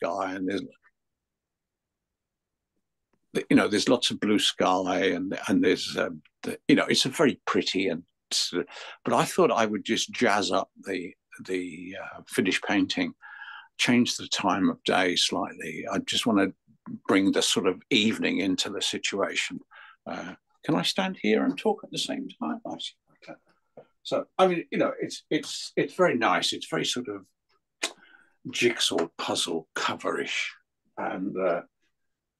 sky and there's you know there's lots of blue sky and and there's um, the, you know it's a very pretty and but I thought I would just jazz up the the uh, finished painting, change the time of day slightly. I just want to bring the sort of evening into the situation. Uh, can I stand here and talk at the same time? I see. So I mean, you know, it's it's it's very nice. It's very sort of jigsaw puzzle coverish, and uh,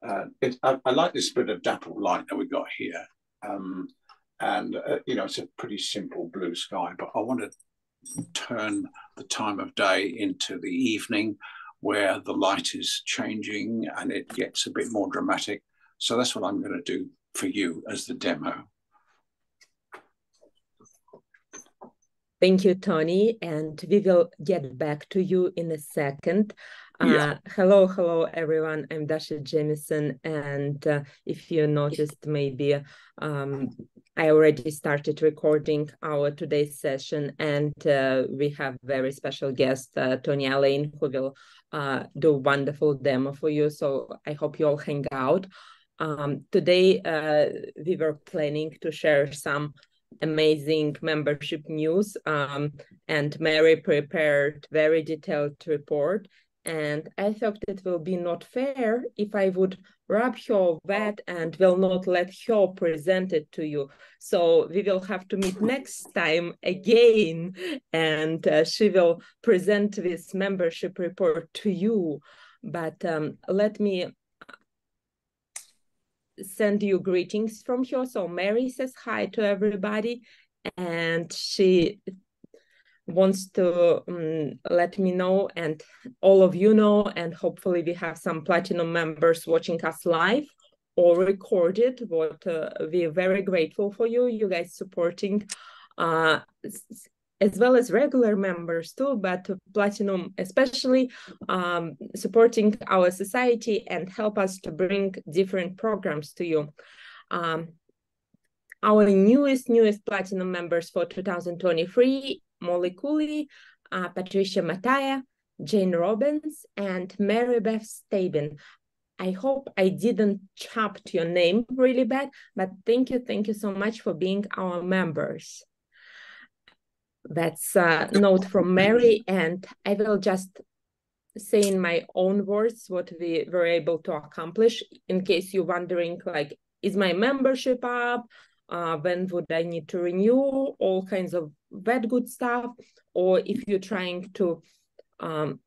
uh, it, I, I, like this bit of dapple light that we got here. Um, and uh, you know it's a pretty simple blue sky but i want to turn the time of day into the evening where the light is changing and it gets a bit more dramatic. So that's what i'm going to do for you as the demo Thank you, Tony. And we will get back to you in a second. Yeah. Uh, hello, hello, everyone. I'm Dasha Jamison. And uh, if you noticed, maybe um, I already started recording our today's session. And uh, we have very special guest, uh, Tony Allain, who will uh, do a wonderful demo for you. So I hope you all hang out. Um, today, uh, we were planning to share some amazing membership news um, and Mary prepared very detailed report and I thought it will be not fair if I would rob her that and will not let her present it to you. So we will have to meet next time again, and uh, she will present this membership report to you. But um, let me send you greetings from here. So Mary says hi to everybody, and she wants to um, let me know and all of you know and hopefully we have some platinum members watching us live or recorded what uh, we're very grateful for you you guys supporting uh, as well as regular members too but platinum especially um, supporting our society and help us to bring different programs to you um, our newest newest platinum members for 2023 Molly Cooley, uh, Patricia Mataya, Jane Robbins, and Mary Beth Stabin. I hope I didn't chop your name really bad, but thank you, thank you so much for being our members. That's a note from Mary, and I will just say in my own words what we were able to accomplish in case you're wondering like is my membership up uh, when would I need to renew, all kinds of that good stuff. Or if you're trying to um,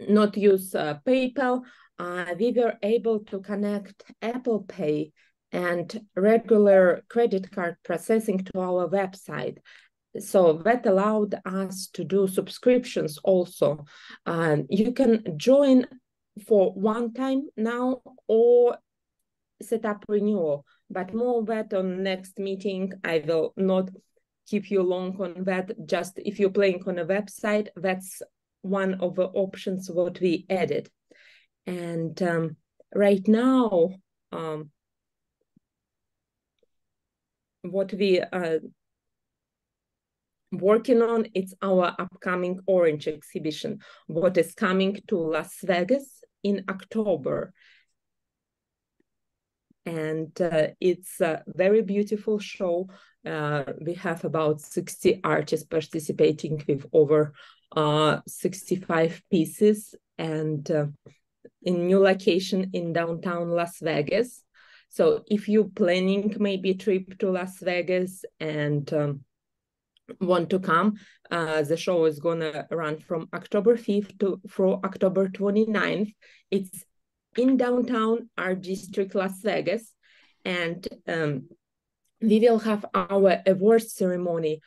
not use uh, PayPal, uh, we were able to connect Apple Pay and regular credit card processing to our website. So that allowed us to do subscriptions also. Um, you can join for one time now or set up renewal but more that on next meeting. I will not keep you long on that. Just if you're playing on a website, that's one of the options what we added. And um, right now, um, what we are working on, it's our upcoming Orange exhibition, what is coming to Las Vegas in October and uh, it's a very beautiful show. Uh, we have about 60 artists participating with over uh, 65 pieces and uh, in new location in downtown Las Vegas. So if you're planning maybe a trip to Las Vegas and um, want to come, uh, the show is gonna run from October 5th to through October 29th. It's in downtown art district Las Vegas, and um, we will have our award ceremony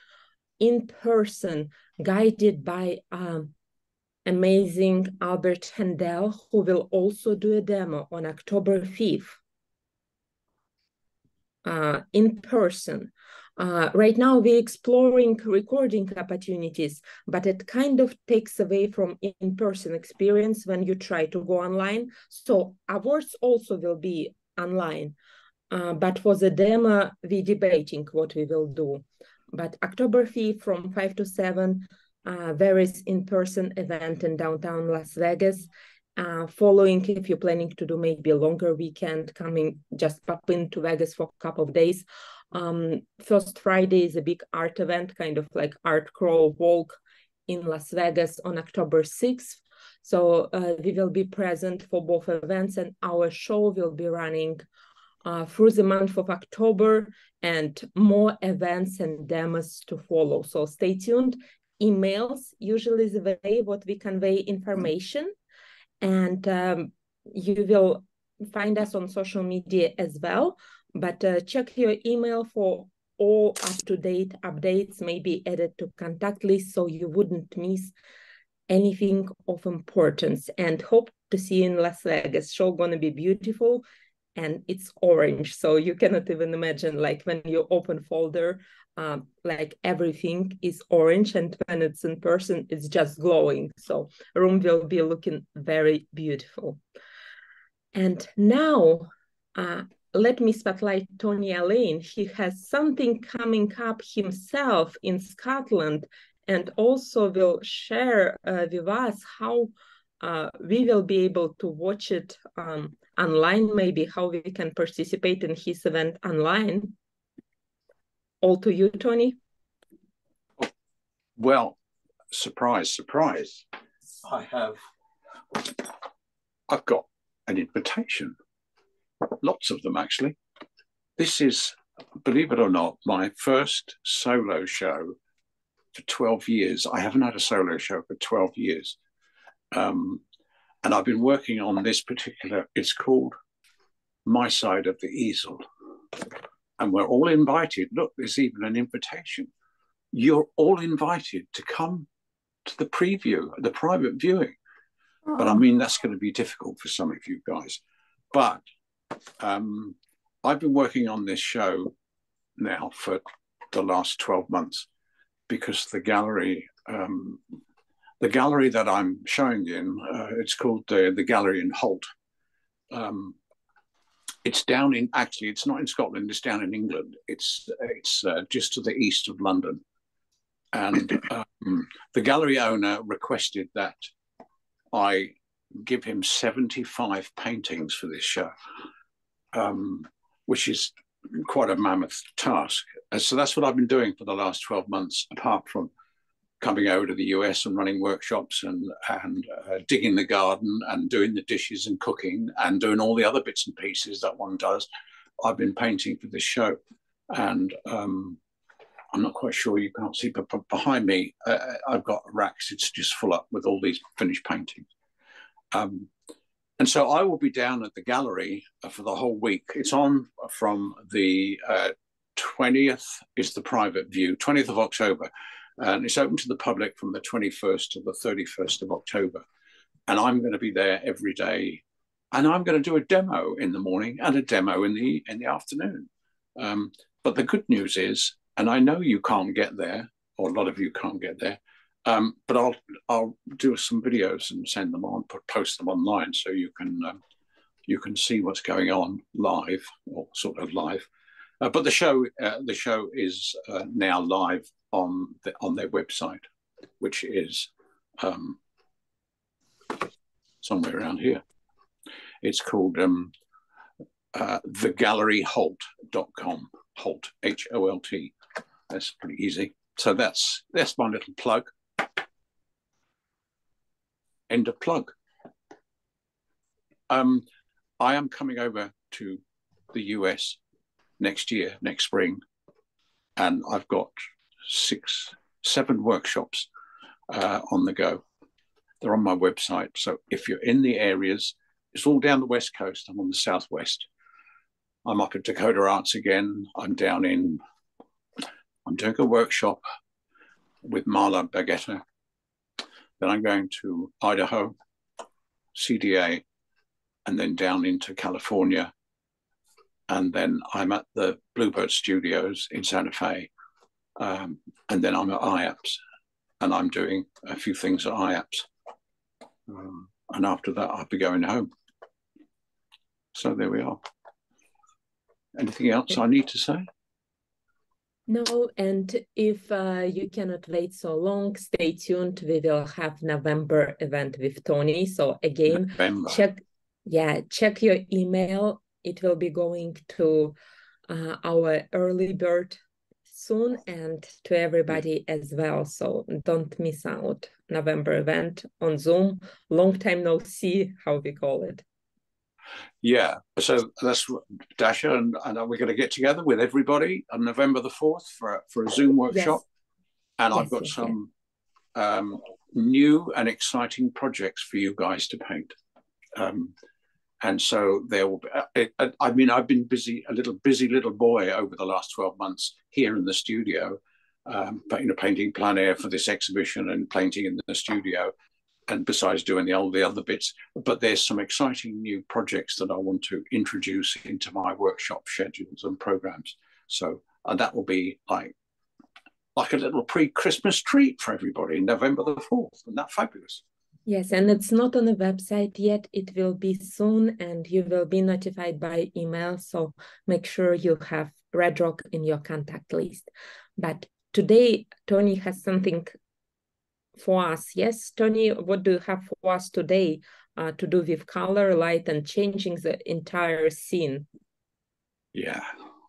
in person, guided by um, amazing Albert Handell, who will also do a demo on October 5th uh, in person. Uh, right now, we're exploring recording opportunities, but it kind of takes away from in-person experience when you try to go online. So awards also will be online. Uh, but for the demo, we're debating what we will do. But October 5th from 5 to 7, uh, there is in-person event in downtown Las Vegas. uh, following if you're planning to do maybe a longer weekend coming just pop into vegas for a couple of days um, first friday is a big art event kind of like art crawl walk in las vegas on october 6th so uh, we will be present for both events and our show will be running uh, through the month of october and more events and demos to follow. So stay tuned. Emails usually is the way what we convey information. And um, you will find us on social media as well. But uh, check your email for all up-to-date updates, maybe added to contact list so you wouldn't miss anything of importance. And hope to see you in Las Vegas. Show gonna be beautiful and it's orange so you cannot even imagine like when you open folder um, like everything is orange and when it's in person it's just glowing so room will be looking very beautiful and now uh, let me spotlight Tony Allain. He has something coming up himself in Scotland and also will share uh, with us how uh, we will be able to watch it um, online, maybe how we can participate in his event online. All to you, Tony. Well, surprise, surprise. I have, I've got an invitation. Lots of them, actually. This is, believe it or not, my first solo show for 12 years. I haven't had a solo show for 12 years. Um, and I've been working on this particular, it's called My Side of the Easel. And we're all invited. Look, there's even an invitation. You're all invited to come to the preview, the private viewing. Oh. But I mean, that's going to be difficult for some of you guys. But um, I've been working on this show now for the last 12 months because the gallery um, the gallery that I'm showing in, uh, it's called the, the Gallery in Holt. Um, it's down in, actually, it's not in Scotland, it's down in England. It's, it's uh, just to the east of London. And um, the gallery owner requested that I give him 75 paintings for this show, um, which is quite a mammoth task. And so that's what I've been doing for the last 12 months, apart from coming over to the US and running workshops and and uh, digging the garden and doing the dishes and cooking and doing all the other bits and pieces that one does. I've been painting for this show, and um, I'm not quite sure you can't see, but behind me uh, I've got racks. It's just full up with all these finished paintings. Um, and so I will be down at the gallery for the whole week. It's on from the uh, 20th is the private view, 20th of October and it's open to the public from the 21st to the 31st of October. And I'm going to be there every day. And I'm going to do a demo in the morning and a demo in the in the afternoon. Um, but the good news is, and I know you can't get there, or a lot of you can't get there, um, but I'll I'll do some videos and send them on, put post them online so you can um, you can see what's going on live or sort of live. Uh, but the show uh, the show is uh, now live on the, on their website, which is um, somewhere around here. It's called um, uh, thegalleryholt.com. Holt, H O L T. That's pretty easy. So that's that's my little plug. End of plug. Um, I am coming over to the US next year, next spring, and I've got six, seven workshops uh, on the go. They're on my website. So if you're in the areas, it's all down the west coast. I'm on the southwest. I'm up at Dakota Arts again. I'm down in. I'm doing a workshop with Marla Baggetta. Then I'm going to Idaho, CDA, and then down into California. And then I'm at the Bluebird Studios in Santa Fe um, and then I'm at IAPS and I'm doing a few things at IAPS. Um, and after that, I'll be going home. So there we are. Anything else I need to say? No, and if uh, you cannot wait so long, stay tuned. We will have November event with Tony. So again, November. check, yeah, check your email. It will be going to uh, our early bird soon and to everybody as well. So don't miss out November event on Zoom. Long time no see, how we call it. Yeah, so that's Dasha, and, and we're going to get together with everybody on November the fourth for for a Zoom workshop, yes. and yes, I've got yes, some um, new and exciting projects for you guys to paint. Um, and so there will be. Uh, uh, I mean, I've been busy, a little busy little boy over the last twelve months here in the studio, um, you know, painting plein air for this exhibition and painting in the studio and besides doing the all the other bits but there's some exciting new projects that i want to introduce into my workshop schedules and programs. So and that will be like like a little pre-christmas treat for everybody november the 4th and that fabulous? Yes and it's not on the website yet. It will be soon and you will be notified by email so make sure you have red rock in your contact list. But today tony has something for us. Yes, Tony, what do you have for us today uh, to do with color, light, and changing the entire scene? Yeah,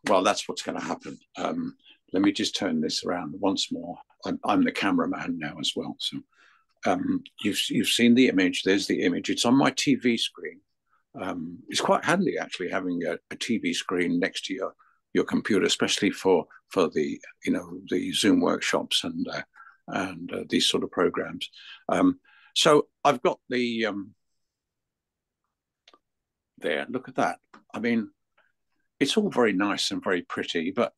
well, that's what's going to happen. Um, let me just turn this around once more. I'm, I'm the cameraman now as well. So um, you've, you've seen the image. There's the image. It's on my TV screen. Um, it's quite handy actually having a, a, TV screen next to your your computer, especially for for the you know the Zoom workshops and uh, and uh, these sort of programs. Um, so I've got the um, there. Look at that. I mean, it's all very nice and very pretty, but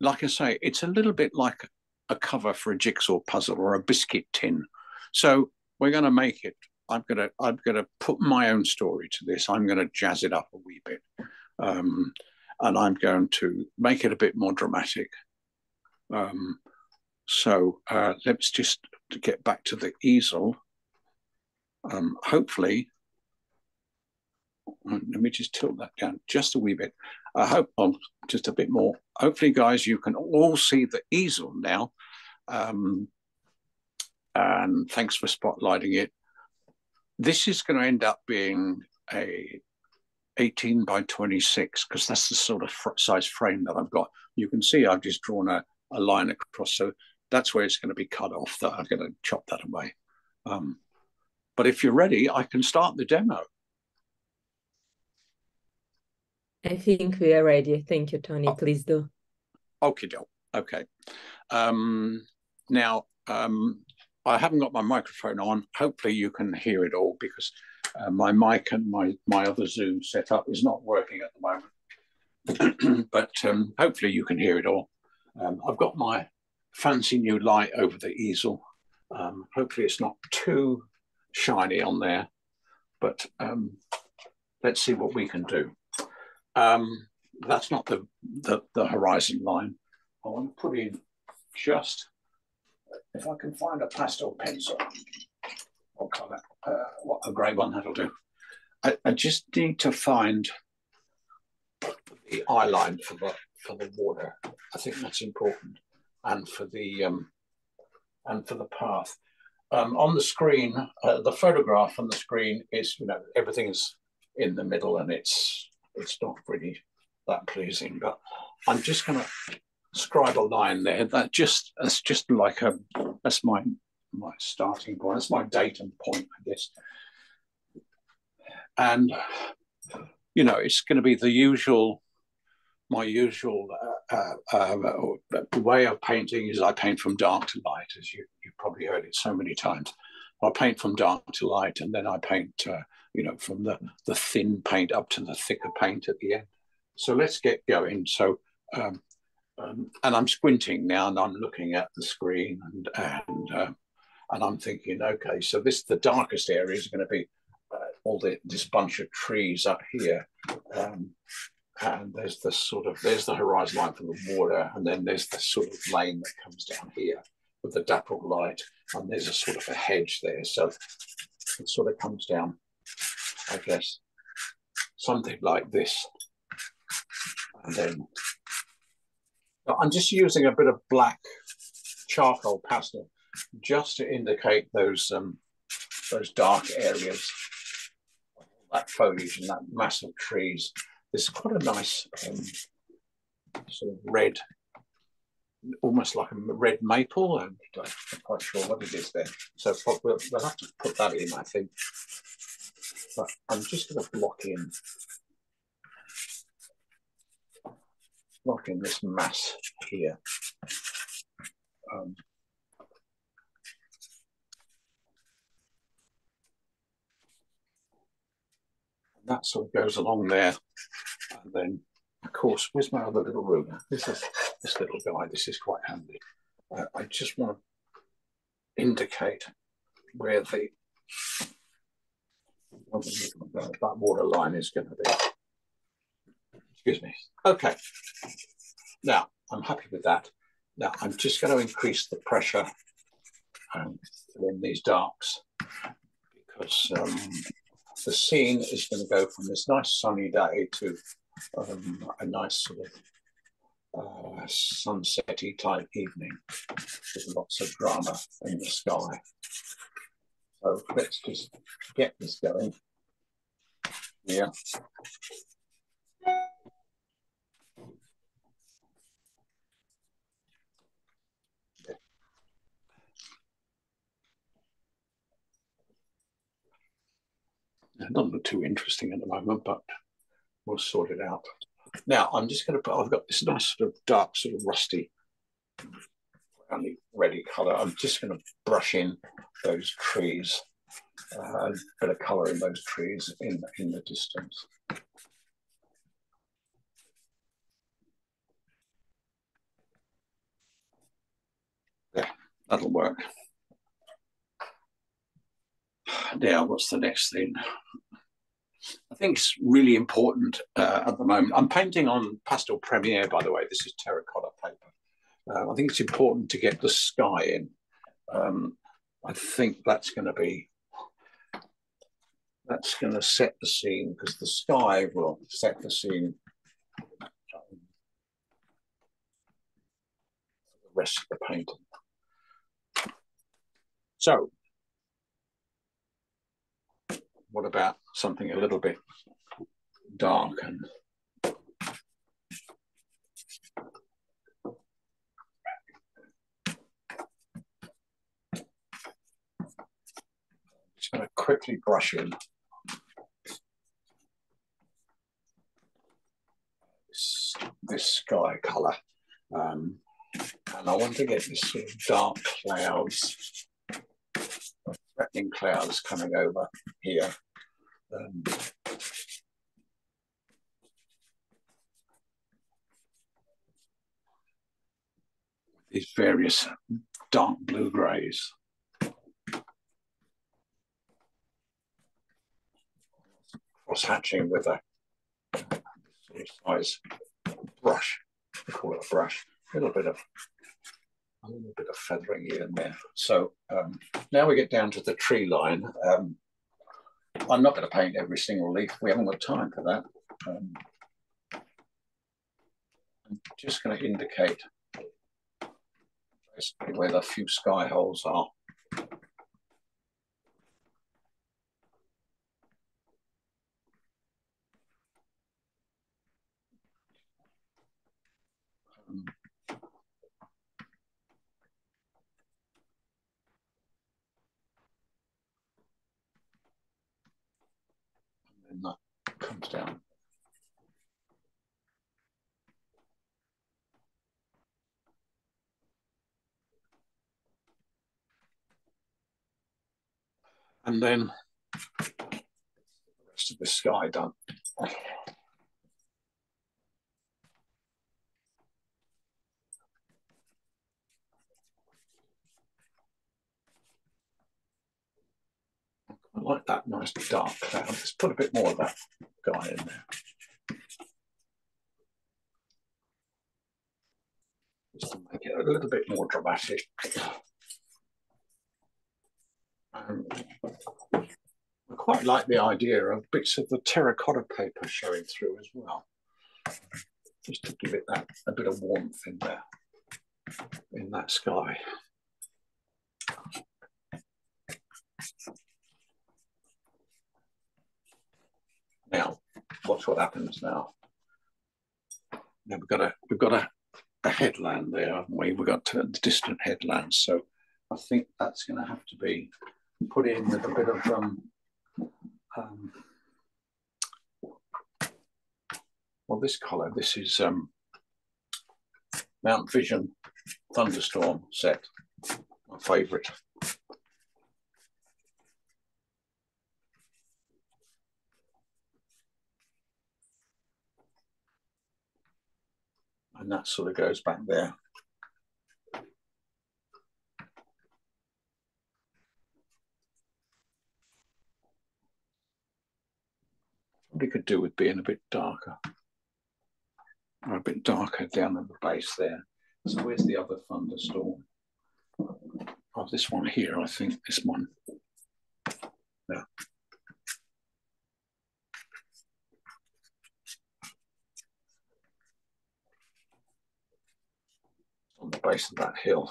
like I say, it's a little bit like a cover for a jigsaw puzzle or a biscuit tin. So we're going to make it. I'm going to I'm going to put my own story to this. I'm going to jazz it up a wee bit, um, and I'm going to make it a bit more dramatic. Um, so uh, let's just get back to the easel. Um, hopefully, let me just tilt that down just a wee bit. I hope um, just a bit more. Hopefully, guys, you can all see the easel now. Um, and thanks for spotlighting it. This is going to end up being a 18 by 26 because that's the sort of size frame that I've got. You can see I've just drawn a, a line across. So that's where it's going to be cut off. That I'm going to chop that away. Um, but if you're ready, I can start the demo. I think we are ready. Thank you, Tony. Oh. Please do. Okay, Joe. Okay. Um, now, um, I haven't got my microphone on. Hopefully, you can hear it all because uh, my mic and my my other Zoom setup is not working at the moment. but um, hopefully, you can hear it all. Um, I've got my fancy new light over the easel. Um, hopefully it's not too shiny on there, but um, let's see what we can do. Um, that's not the, the, the horizon line. I want to put in just, if I can find a pastel pencil, what color, uh, what a grey one, that'll do. I, I just need to find the eye line for the, for the water. I think that's important and for the um, and for the path. Um, on the screen, uh, the photograph on the screen is you know everything is in the middle and it's it's not really that pleasing. But I'm just going to scribe a line there. That just that's just like a that's my my starting point. That's my datum point, I guess. And you know, it's going to be the usual my usual uh, uh, uh, way of painting is I paint from dark to light, as you you probably heard it so many times. I paint from dark to light, and then I paint, uh, you know, from the the thin paint up to the thicker paint at the end. So let's get going. So, um, um, and I'm squinting now, and I'm looking at the screen, and and uh, and I'm thinking, okay, so this the darkest area is going to be uh, all the, this bunch of trees up here. Um, and there's this sort of there's the horizon line for the water, and then there's this sort of lane that comes down here with the dappled light, and there's a sort of a hedge there. So it sort of comes down, I guess, something like this, and then I'm just using a bit of black charcoal pastel just to indicate those um, those dark areas, that foliage and that mass of trees. There's quite a nice um, sort of red, almost like a red maple. I'm not quite sure what it is there. So we'll, we'll have to put that in, I think. But I'm just going to block in, block in this mass here. Um, that sort of goes along there. And then, of course, where's my other little ruler? This is this little guy. This is quite handy. Uh, I just want to indicate where the that water line is going to be. Excuse me. Okay. Now, I'm happy with that. Now, I'm just going to increase the pressure um, in these darks because um, the scene is going to go from this nice sunny day to um, a nice sort of uh, sunsetty type evening with lots of drama in the sky. So let's just get this going. Yeah. It doesn't look too interesting at the moment, but we'll sort it out. Now I'm just going to put. I've got this nice sort of dark, sort of rusty, browny, reddy color. I'm just going to brush in those trees, uh, a bit of color in those trees in in the distance. Yeah, that'll work. Now, what's the next thing? I think it's really important uh, at the moment. I'm painting on Pastel Premier, by the way. This is terracotta paper. Uh, I think it's important to get the sky in. Um, I think that's going to be that's going to set the scene because the sky will set the scene. the rest of the painting. So what about something a little bit dark and just going to quickly brush in this, this sky color um, and I want to get this sort of dark clouds threatening clouds coming over here. Um, these various dark blue greys. Cross hatching with a size brush, we call it a brush, a little bit of a little bit of feathering here and there. So um, now we get down to the tree line. Um, I'm not going to paint every single leaf. We haven't got time for that. Um, I'm just going to indicate basically where the few sky holes are. Um, and that And then the rest of the sky done. I like that nice dark cloud. Let's put a bit more of that guy in there. Just to make it a little bit more dramatic. Um, I quite like the idea of bits of the terracotta paper showing through as well. just to give it that a bit of warmth in there, in that sky. Now, watch what happens now. Now we've got a we've got a, a headland there, haven't we? We've got uh, distant headlands, so I think that's going to have to be put in with a bit of um, um well, this color. This is um, Mount Vision Thunderstorm set, my favorite. And that sort of goes back there. Probably could do with being a bit darker are a bit darker down at the base there. So where's the other thunderstorm? Oh, this one here, I think, this one. Yeah. On the base of that hill.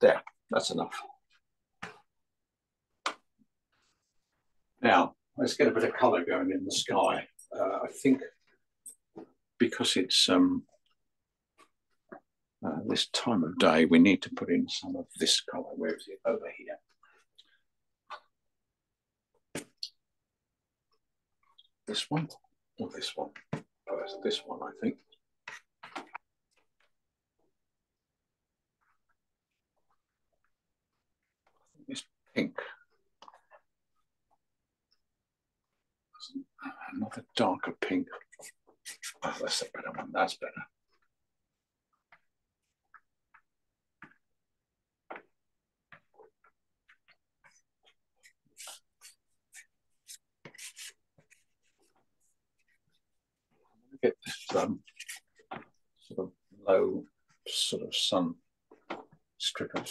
There, that's enough. Now, let's get a bit of colour going in the sky. Uh, I think because it's um, uh, this time of day, we need to put in some of this color. Where is it? Over here. This one or this one? Oh, this one, I think. It's pink. Another darker pink. Oh, that's a better one. That's better. Get this um, sort of low sort of sun strip of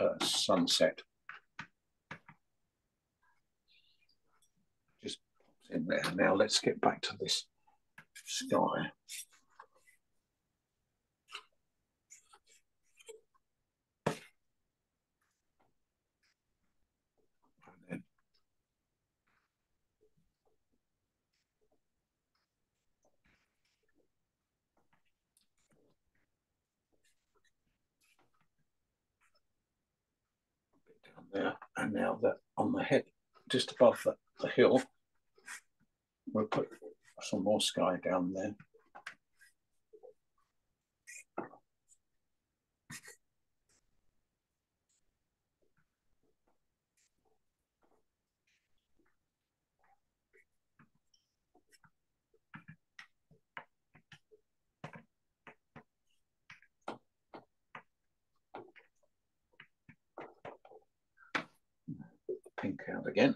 uh, sunset. Just in there. Now let's get back to this sky. down there, and now that on the head, just above the, the hill, we'll put some more sky down there. pink out again.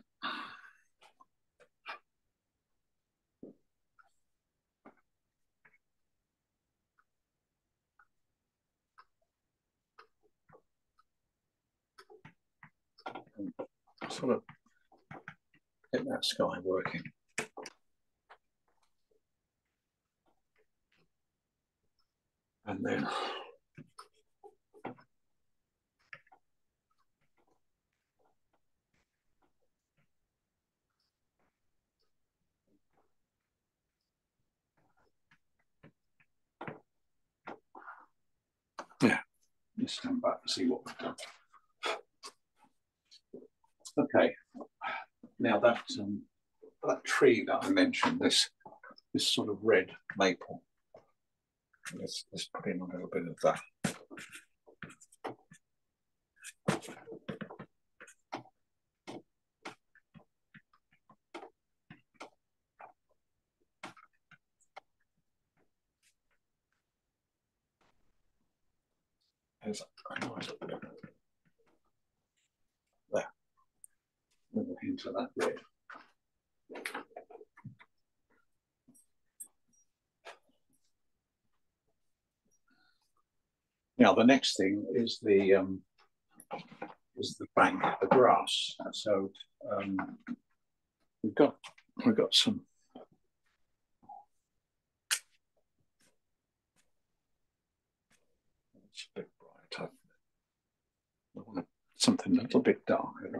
sort of sky working. And then yeah, let's stand back and see what we've done. Okay, now that um, that tree that I mentioned, this this sort of red maple. Let's let's put in a little bit of that. Now the next thing is the um, is the bank, the grass. So um, we've got we've got some. It's a bit brighter I want something a little bit darker.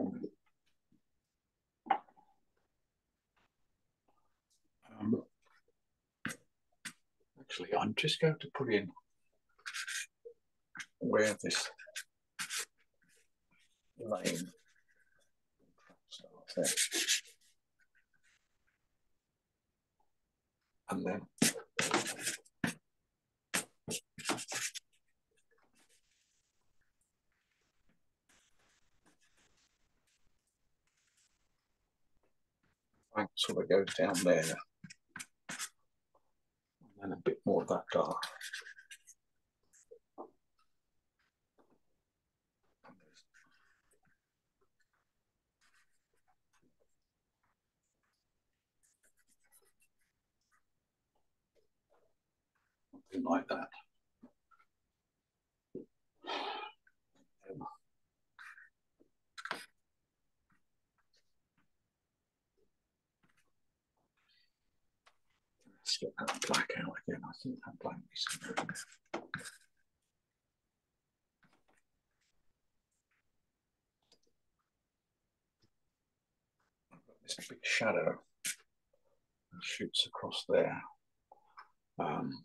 Um, actually, I'm just going to put in where this line starts there. And then sort of goes down there. And a bit more of that dark. Something like that. Let's get that black out again. I think that black is somewhere This big shadow shoots across there. Um,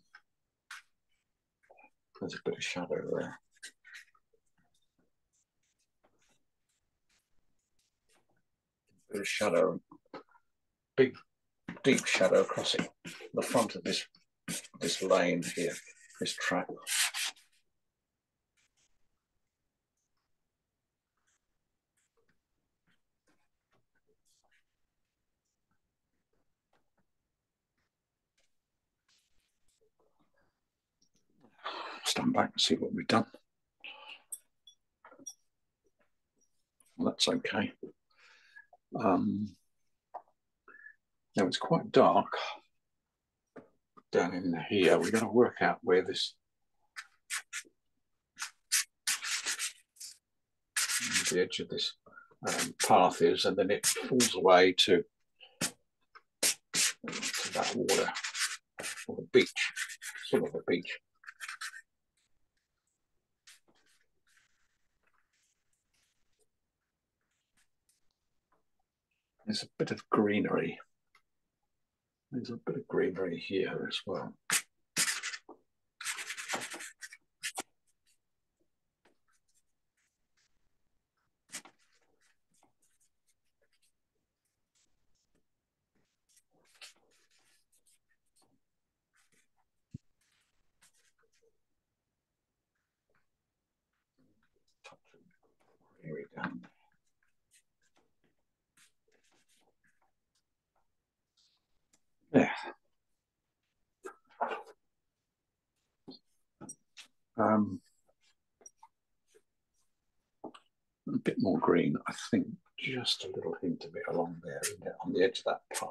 there's a bit of shadow there. Bit of shadow, big deep shadow crossing the front of this this lane here, this track. Stand back and see what we've done. Well, that's okay. Um, now it's quite dark down in here. We're going to work out where this the edge of this um, path is, and then it falls away to, to that water or the beach, sort of a beach. There's a bit of greenery there's a bit of greenery here as well. Yeah. Um, a bit more green, I think, just a little hint of it along there, on the edge of that path.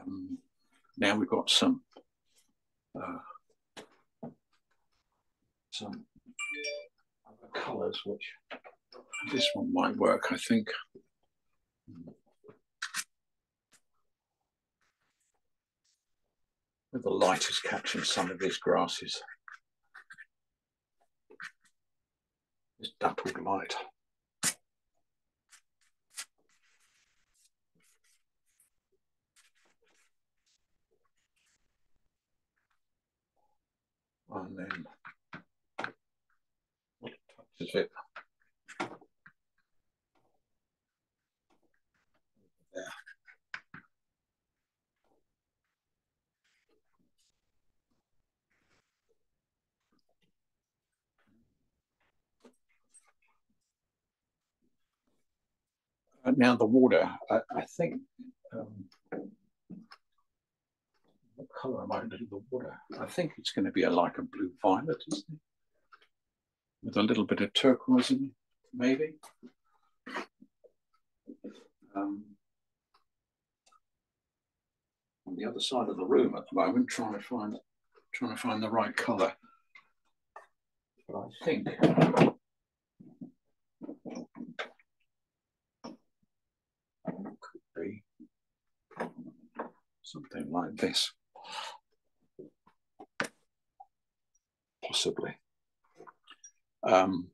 Um, now we've got some uh, some other colors which this one might work I think. The light is catching some of these grasses. This dappled light and then touches it. There. Uh, now the water, I, I think um, what color am I going to do the water? I think it's going to be a, like a blue violet, isn't it? With a little bit of turquoise in it, maybe. Um, on the other side of the room at the moment, trying to find trying to find the right color. But I think something like this. Possibly. Um,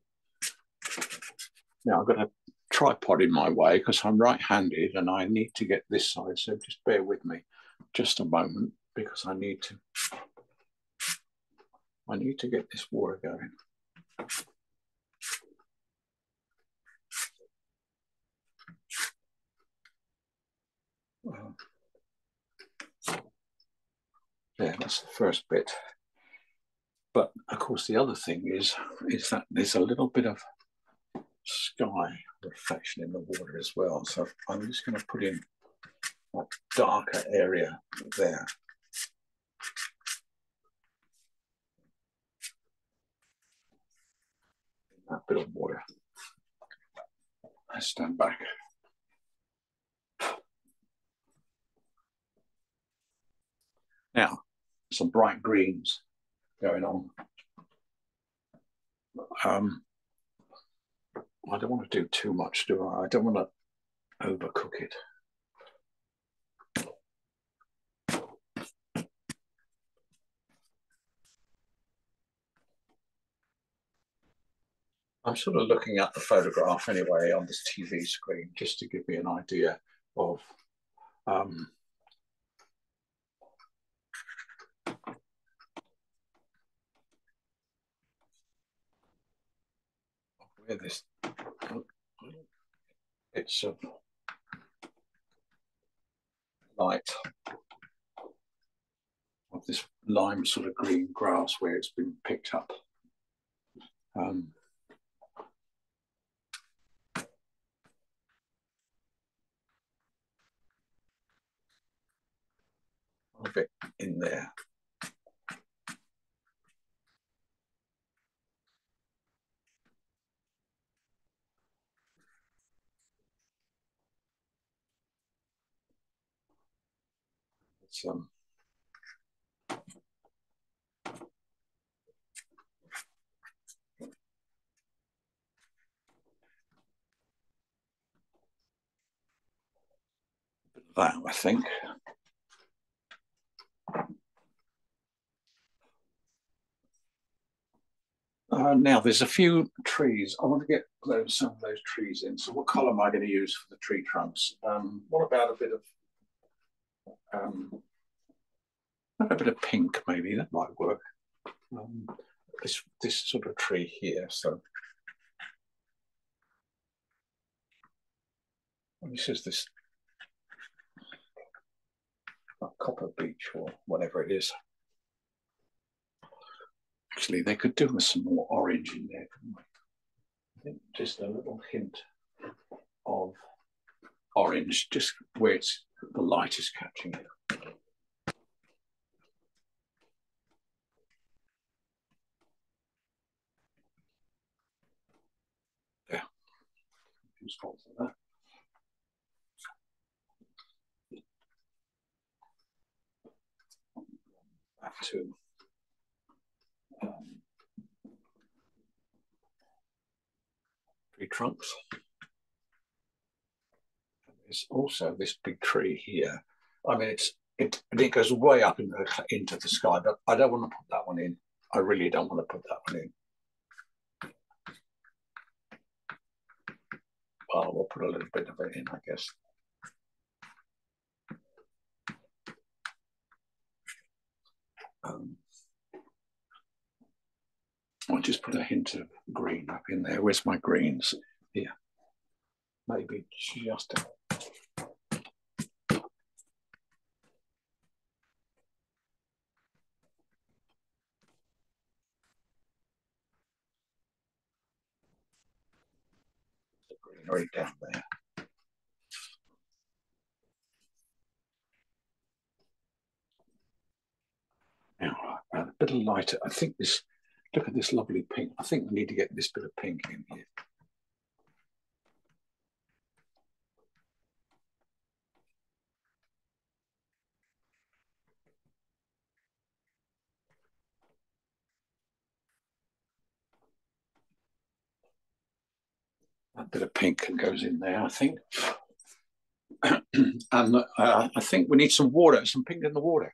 now I've got a tripod in my way because I'm right-handed and I need to get this side. So just bear with me just a moment because I need to I need to get this water going. Yeah, that's the first bit. But of course, the other thing is is that there's a little bit of sky reflection in the water as well. So I'm just going to put in a darker area there. That bit of water. I stand back. Now, some bright greens going on. Um, I don't want to do too much, do I? I don't want to overcook it. I'm sort of looking at the photograph anyway on this TV screen just to give me an idea of um, where this it's of light of this lime sort of green grass where it's been picked up. Um, of it in there. That I think. Uh, now there's a few trees. I want to get those some of those trees in. So what colour am I going to use for the tree trunks? Um, what about a bit of um, a bit of pink maybe that might work. Um, this this sort of tree here. So this is this copper beech or whatever it is. Actually, they could do with some more orange in there, just a little hint of orange, just where it's the light is catching it. That. Back to um, tree trunks. There's also this big tree here. I mean, it's it, it goes way up in the, into the sky, but I don't want to put that one in. I really don't want to put that one in. Well, we'll put a little bit of it in, I guess. Um, I'll just put a hint of green up in there. Where's my greens? Here. Maybe just a right down there. Now, a bit of lighter. I think this, look at this lovely pink. I think we need to get this bit of pink in here. A bit of pink goes in there, I think. and uh, I think we need some water, some pink in the water,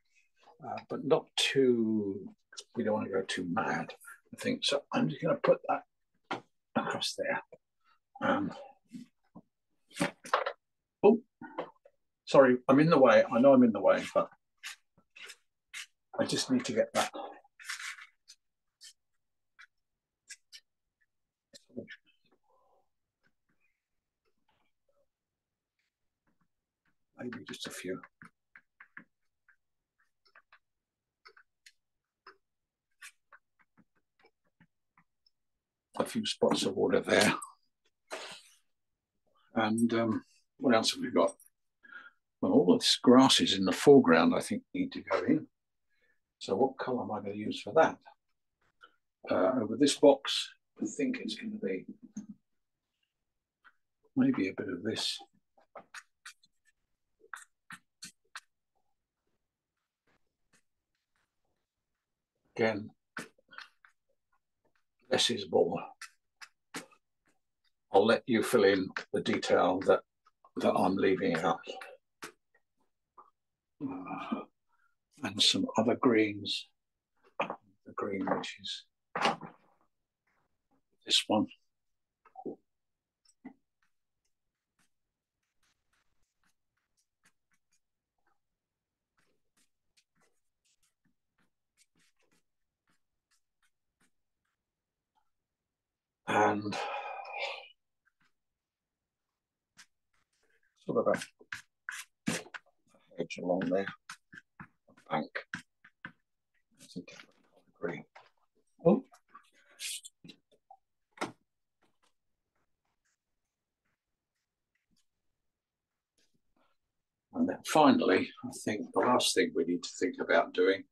uh, but not too. We don't want to go too mad. I think so. I'm just going to put that across there. Um, oh, sorry, I'm in the way. I know I'm in the way, but I just need to get that maybe just a few. A few spots of water there. And um, what else have we got? Well, all this grass is in the foreground, I think, need to go in. So what color am I going to use for that? Uh, over this box, I think it's going to be maybe a bit of this. Again, less is more. I'll let you fill in the detail that, that I'm leaving out. Uh, and some other greens. The green, which is this one. And sort of a hedge along there, a bank. That's a different green. Oh. And then finally, I think the last thing we need to think about doing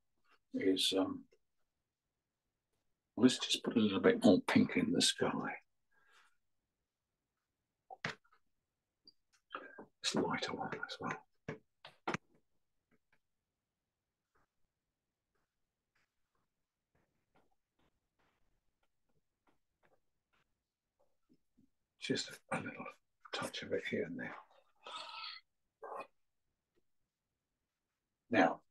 is um, Let's just put a little bit more pink in the sky. It's lighter one as well. Just a little touch of it here and there. Now,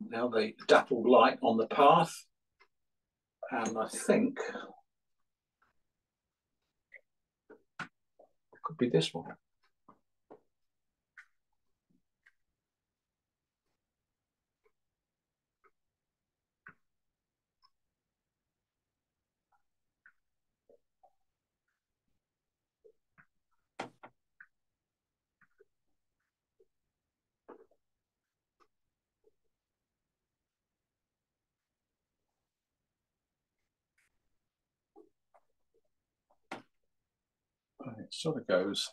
now the dappled light on the path and I think it could be this one. And it sort of goes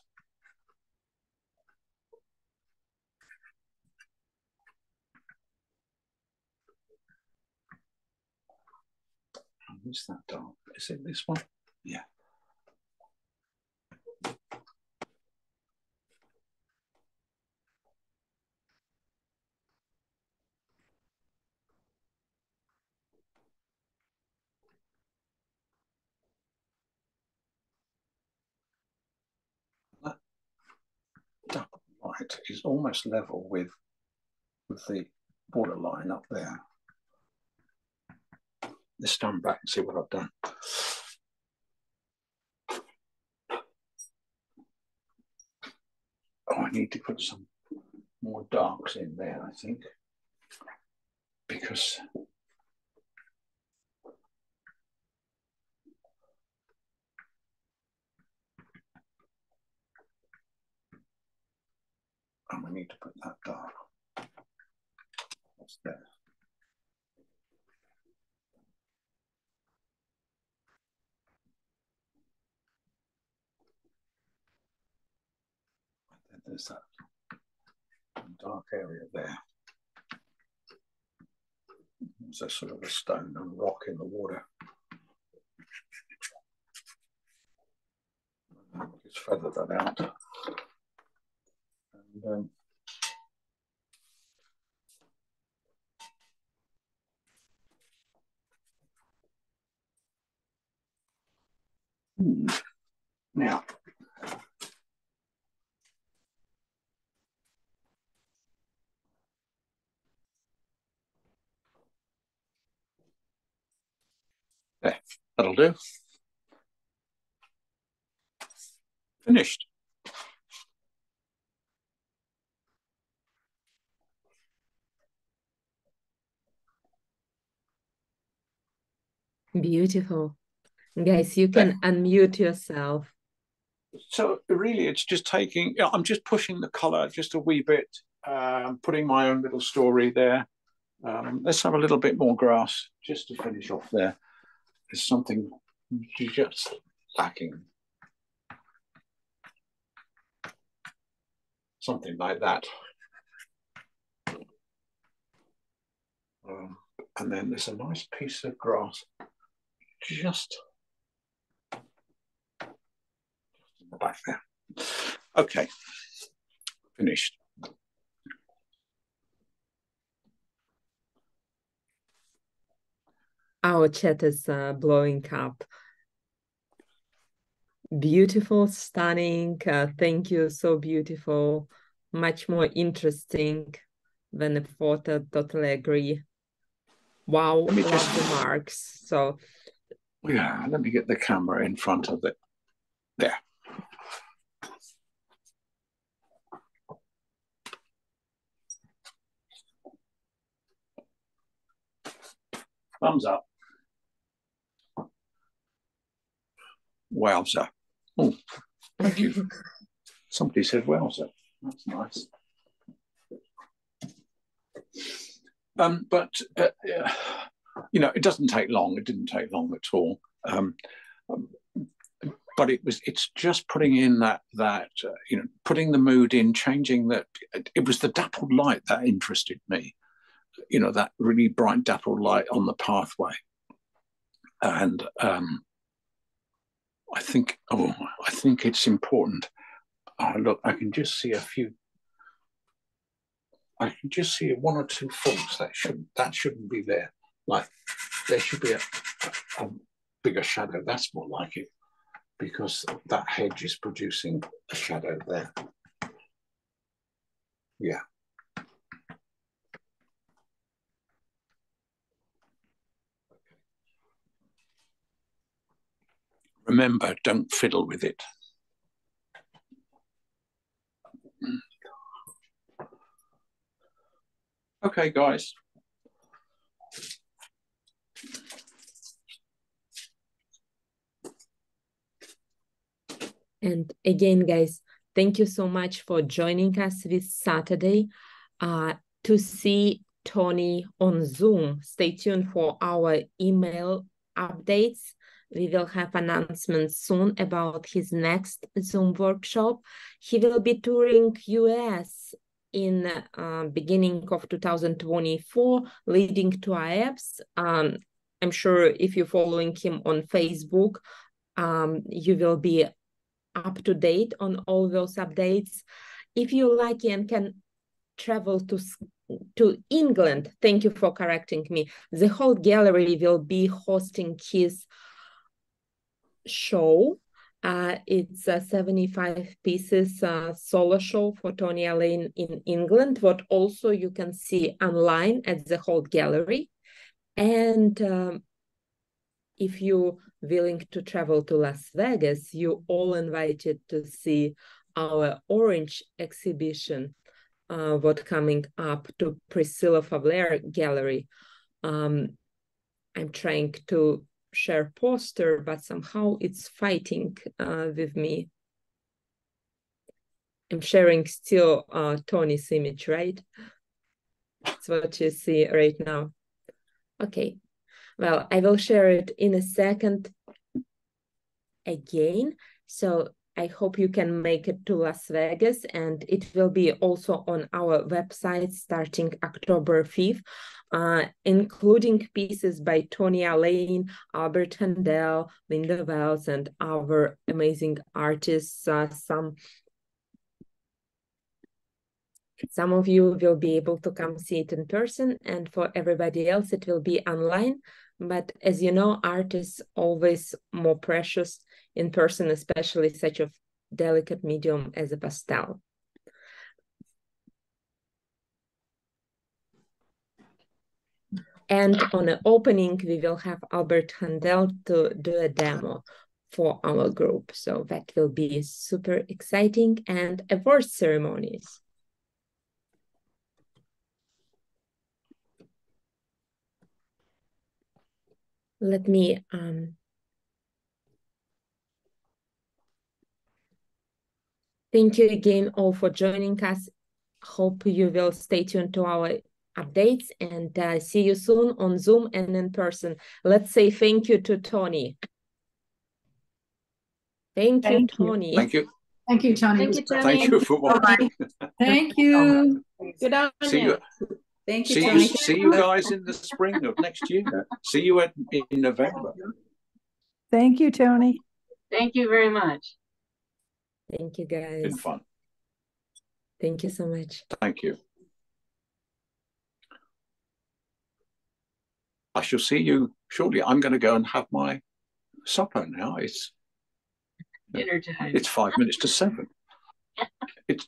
Is that dark? Is it this one? Yeah. Light is almost level with, with the borderline up there. Let's stand back and see what I've done. Oh, I need to put some more darks in there, I think, because and we need to put that down. What's there? there's that dark area there. There's a sort of a stone and rock in the water. Just feather that out doing. Hmm. Now, okay, that'll do. Finished. Beautiful. Guys, you can unmute yourself. So really it's just taking, you know, I'm just pushing the color just a wee bit, um, putting my own little story there. Um, let's have a little bit more grass just to finish off there. There's something just lacking. Something like that. Um, and then there's a nice piece of grass just, just in the back there. Okay, finished. Our chat is uh, blowing up. Beautiful, stunning. Uh, thank you. So beautiful. Much more interesting than a photo. Totally agree. Wow, love just... the marks. So, yeah, let me get the camera in front of it. There. Thumbs up. Wowzer. Oh, thank you. Somebody said wowzer. That's nice. Um, but uh, you know, it doesn't take long. It didn't take long at all. Um, but it was it's just putting in that that uh, you know putting the mood in changing that it was the dappled light that interested me you know that really bright dappled light on the pathway and um, I think, oh, I think it's important. Oh, look, I can just see a few. I can just see one or two faults that shouldn't that shouldn't be there. Like there should be a, a, bigger shadow. That's more like it, because that hedge is producing a shadow there. Yeah. Remember, don't fiddle with it. Okay, guys. And again, guys, thank you so much for joining us this Saturday. Uh, to see Tony on Zoom, stay tuned for our email updates we will have announcements soon about his next Zoom workshop. He will be touring US in uh, beginning of 2024, leading to IAPS. Um, I'm sure if you're following him on Facebook, um, you will be up to date on all those updates. If you like and can travel to to England, thank you for correcting me. The whole gallery will be hosting his show. Uh, it's a 75 pieces uh, solo show for Tony Allain in England, what also you can see online at the whole gallery. And um, if you're willing to travel to Las Vegas, you all invited to see our Orange exhibition, uh, what coming up to Priscilla Fowler Gallery. Um, I'm trying to share poster, but somehow it's fighting uh, with me. I'm sharing still uh, Tony's image, right? That's what you see right now. Okay, well, I will share it in a second again. So I hope you can make it to Las Vegas and it will be also on our website starting October 5th, uh, including pieces by Tony Allain, Albert Handell, Linda Wells, and our amazing artists. Uh, some some of you will be able to come see it in person, and for everybody else, it will be online. But as you know, art is always more precious in person, especially such a delicate medium as a pastel. And on the opening, we will have Albert Handell to do a demo for our group. So that will be super exciting and award ceremonies. Let me um, Thank you again all for joining us. Hope you will stay tuned to our updates and uh, see you soon on Zoom and in person. Let's say thank you to Tony. Thank, thank you, Tony. You. Thank you. Thank you, Tony. Thank you, Tony. Thank you for watching. Thank you. Good afternoon. See you. Thank you, see Tony. You, see you guys in the spring of next year. See you at, in November. Thank you, Tony. Thank you very much. Thank you, guys. Been fun. Thank you so much. Thank you. I shall see you shortly. I'm going to go and have my supper now. It's dinner time. It's five minutes to seven. It's